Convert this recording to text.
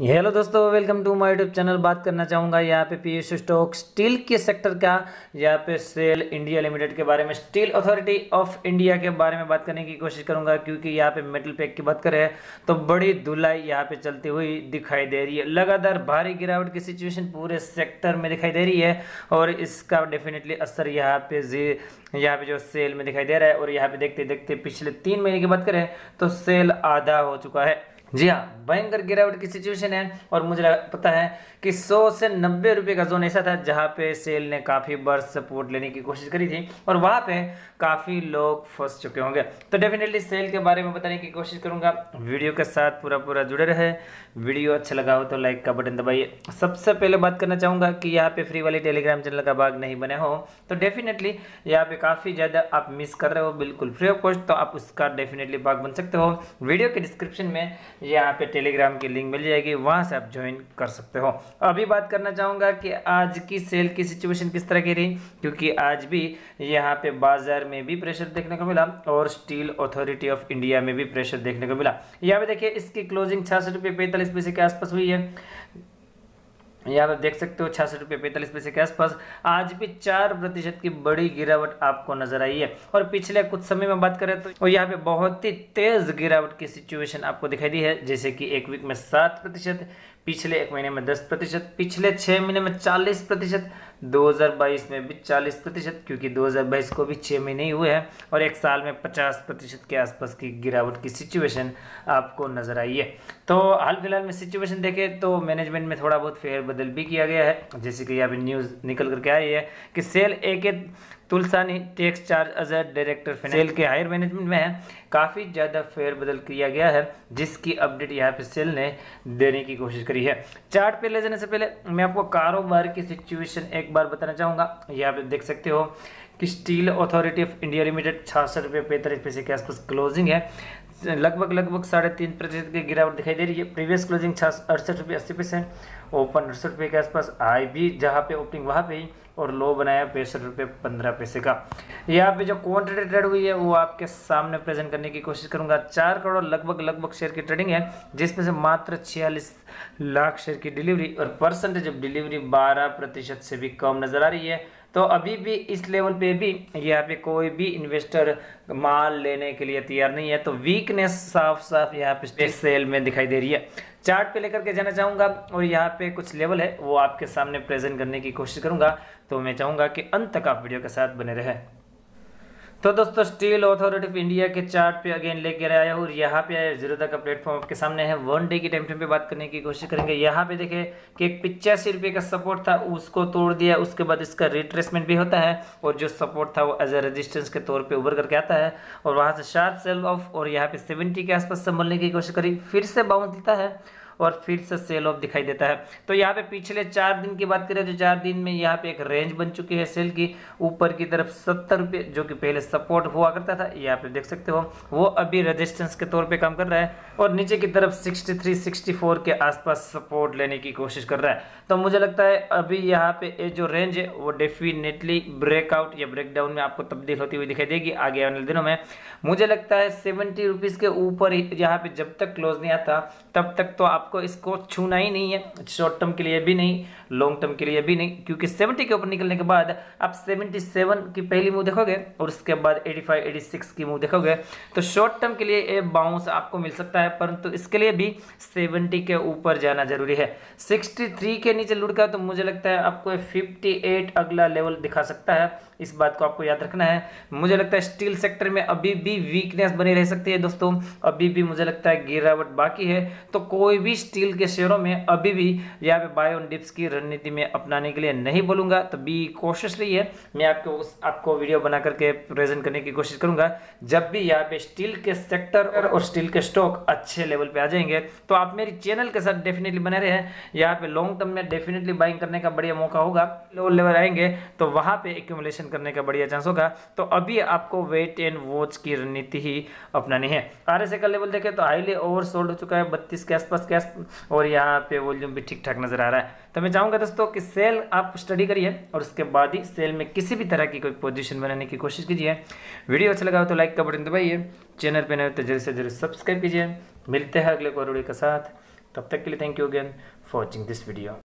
Hello दोस्तों welcome to my YouTube channel बात करना चाहूँगा यहाँ पे पीएसयू स्टॉक स्टील के सेक्टर का, यहाँ पे सेल इंडिया लिमिटेड के बारे में, स्टील अथॉरिटी ऑफ़ इंडिया के बारे में बात करने की कोशिश करूँगा, क्योंकि यहाँ पे मेटल पैक की बात करें तो बड़ी धुलाई यहाँ पे चलती हुई दिखाई दे रही है। लगातार भारी गिरावट की सिचुएशन पूरे सेक्टर में दिखाई दे रही है, और इसका डेफिनेटली असर यहाँ पे यहाँ पे जो सेल में दिखाई दे रहा है, और यहाँ पे देखते देखते पिछले तीन महीने की बात करें तो सेल आधा हो चुका है। जी हाँ भयंकर गिरावट की सिचुएशन है और मुझे पता है कि 100 से नब्बे रुपए का जोन ऐसा था जहाँ पे सेल ने काफ़ी बार सपोर्ट लेने की कोशिश करी थी और वहाँ पे काफ़ी लोग फंस चुके होंगे। तो डेफिनेटली सेल के बारे में बताने की कोशिश करूँगा। वीडियो के साथ पूरा पूरा जुड़े रहे। वीडियो अच्छा लगा हो तो लाइक का बटन दबाइए। सबसे पहले बात करना चाहूँगा कि यहाँ पे फ्री वाले टेलीग्राम चैनल का भाग नहीं बने हो तो डेफिनेटली यहाँ पे काफ़ी ज़्यादा आप मिस कर रहे हो। बिल्कुल फ्री ऑफ़ कॉस्ट तो आप उसका डेफिनेटली भाग बन सकते हो। वीडियो के डिस्क्रिप्शन में यहाँ पे टेलीग्राम की लिंक मिल जाएगी, वहाँ से आप ज्वाइन कर सकते हो। अभी बात करना चाहूँगा कि आज की सेल की सिचुएशन किस तरह की रही, क्योंकि आज भी यहाँ पे बाज़ार में भी प्रेशर देखने को मिला और स्टील अथॉरिटी ऑफ़ इंडिया में भी प्रेशर देखने को मिला। यहाँ पे देखिए, इसकी क्लोजिंग छियासठ रुपये पैंतालीस पैसे के आसपास हुई है। यहाँ पर देख सकते हो, छियासठ रुपये पैंतालीस पैसे के आसपास। आज भी चार प्रतिशत की बड़ी गिरावट आपको नज़र आई है। और पिछले कुछ समय में बात करें तो यहाँ पे बहुत ही तेज गिरावट की सिचुएशन आपको दिखाई दी है, जैसे कि एक वीक में सात प्रतिशत पिछले एक महीने में दस प्रतिशत, पिछले छः महीने में चालीस प्रतिशत 2022 में भी 40 प्रतिशत, क्योंकि 2022 को भी छः महीने ही हुए हैं, और एक साल में 50 प्रतिशत के आसपास की गिरावट की सिचुएशन आपको नज़र आई है। तो हाल फ़िलहाल में सिचुएशन देखें तो मैनेजमेंट में थोड़ा बहुत फेरबदल भी किया गया है, जैसे कि यहाँ न्यूज़ निकल करके आई है कि सेल एक Tulsani tax charge as director SAIL के हायर मैनेजमेंट में है। काफ़ी ज़्यादा फेरबदल किया गया है जिसकी अपडेट यहाँ पे सेल ने देने की कोशिश करी है। चार्ट पे ले जाने से पहले मैं आपको कारोबार की सिचुएशन एक बार बताना चाहूँगा। यहाँ पे देख सकते हो कि Steel Authority of India Limited छियासठ रुपये पैंतालीस पैसे के आसपास क्लोजिंग है। लगभग लगभग साढ़े तीन प्रतिशत की गिरावट दिखाई दे रही है। प्रीवियस क्लोजिंग अड़सठ रुपये अस्सी पैसे ओपन अड़सठ रुपये के आसपास। आई भी जहाँ पे ओपनिंग वहाँ पे ही और लो बनाया पैंसठ रुपये पंद्रह पैसे का। यहाँ पे जो क्वांटिटी ट्रेड हुई है, वो आपके सामने प्रेजेंट करने की कोशिश करूँगा। चार करोड़ लगभग लगभग शेयर की ट्रेडिंग है, जिसमें से मात्र छियालीस लाख शेयर की डिलीवरी और परसेंटेज ऑफ़ डिलीवरी बारह प्रतिशत से भी कम नज़र आ रही है। तो अभी भी इस लेवल पे भी यहाँ पे कोई भी इन्वेस्टर माल लेने के लिए तैयार नहीं है तो वीकनेस साफ़ साफ़ यहाँ पे सेल में दिखाई दे रही है। चार्ट पे लेकर के जाना चाहूँगा और यहाँ पे कुछ लेवल है वो आपके सामने प्रेजेंट करने की कोशिश करूँगा तो मैं चाहूँगा कि अंत तक आप वीडियो के साथ बने रहे। तो दोस्तों स्टील अथॉरिटी ऑफ़ इंडिया के चार्ट पे अगेन लेकर आया हूँ और यहाँ पे आया ज़ीरो का प्लेटफॉर्म आपके सामने है। वन डे की टाइम फ्रेम पे बात करने की कोशिश करेंगे। यहाँ पे देखें कि एक पिचासी रुपये का सपोर्ट था, उसको तोड़ दिया। उसके बाद इसका रिट्रेसमेंट भी होता है और जो सपोर्ट था वो एज ए रजिस्टेंस के तौर पर उभर करके आता है। और वहाँ से शार्प सेल ऑफ़ और यहाँ पे सेवेंटी के आसपास संभलने की कोशिश करी। फिर से बाउंस देता है। और फिर से सेल ऑफ़ दिखाई देता है। तो यहाँ पे पिछले चार दिन की बात करें तो चार दिन में यहाँ पे एक रेंज बन चुकी है सेल की। ऊपर की तरफ़ सत्तर रुपये, जो कि पहले सपोर्ट हुआ करता था, यहाँ पे देख सकते हो, वो अभी रजिस्टेंस के तौर पे काम कर रहा है और नीचे की तरफ़ 63 64 के आसपास सपोर्ट लेने की कोशिश कर रहा है। तो मुझे लगता है अभी यहाँ पे ये जो रेंज है, वो डेफिनेटली ब्रेकआउट या ब्रेकडाउन में आपको तब्दील होती हुई दिखाई देगी आगे आने दिनों में। मुझे लगता है सेवेंटी रुपीज़ के ऊपर यहाँ पे जब तक क्लोज नहीं आता, तब तक तो आप आपको इसको छूना ही नहीं है शॉर्ट टर्म के लिए भी नहीं। लॉन्ग टर्म के लिए भी नहीं, क्योंकि 70 के ऊपर निकलने के बाद आप 77 की पहली मूव देखोगे और उसके बाद 85 86 की मूव देखोगे तो शॉर्ट टर्म के लिए ये बाउंस आपको मिल सकता है, परंतु तो इसके लिए भी 70 के ऊपर जाना ज़रूरी है। 63 के नीचे लुढ़का तो मुझे लगता है आपको 58 अगला लेवल दिखा सकता है, इस बात को आपको याद रखना है। मुझे लगता है स्टील सेक्टर में अभी भी वीकनेस बनी रह सकती है दोस्तों, अभी भी मुझे लगता है गिरावट बाकी है तो कोई भी स्टील के शेयरों में अभी भी यहाँ पे बाय ऑन डिप्स की रणनीति में अपनाने के लिए नहीं बोलूँगा तो बी कोशिश रही है मैं आपको उस, आपको वीडियो बना करके प्रेजेंट करने की कोशिश करूँगा। जब भी यहाँ पे स्टील के सेक्टर और स्टील के स्टॉक अच्छे लेवल पे आ जाएँगे तो आप मेरी चैनल के साथ डेफिनेटली बने रहे। यहाँ पे लॉन्ग टर्म में डेफिनेटली बाइंग करने का बढ़िया मौका होगा। लोअर लेवल आएँगे तो वहाँ पे एक्यूमुलेशन करने का बढ़िया चांस होगा। तो अभी आपको वेट एंड वॉच की रणनीति ही अपनानी है। आर का लेवल देखें तो हाईली ओवर सोल्ड हो चुका है, बत्तीस के आसपास के और यहाँ पे वॉल्यूम भी ठीक ठाक नज़र आ रहा है। तो मैं चाहूँगा दोस्तों कि सेल आप स्टडी करिए और उसके बाद ही सेल में किसी भी तरह की कोई पोजीशन बनाने की कोशिश कीजिए। वीडियो अच्छा लगा हो तो लाइक का बटन दबाइए। चैनल पर नए तो ज़रूर से ज़रूर सब्सक्राइब कीजिए। मिलते हैं अगले कोरोड़ी के साथ। तब तक के लिए thank you again for watching this video